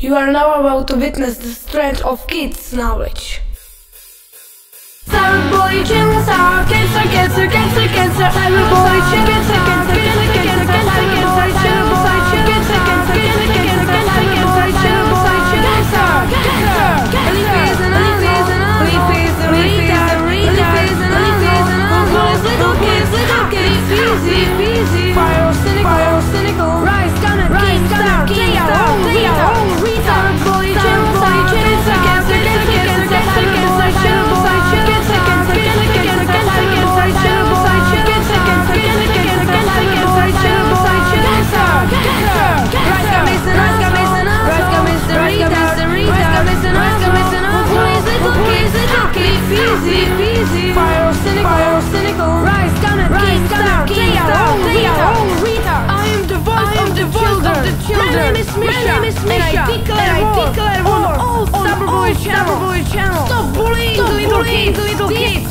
You are now about to witness the strength of kids' knowledge. Sour boy, chill, sour cancer, cancer, cancer, cancer. I tickle and roll on all Cyberboy channel. Stop bullying the little kids.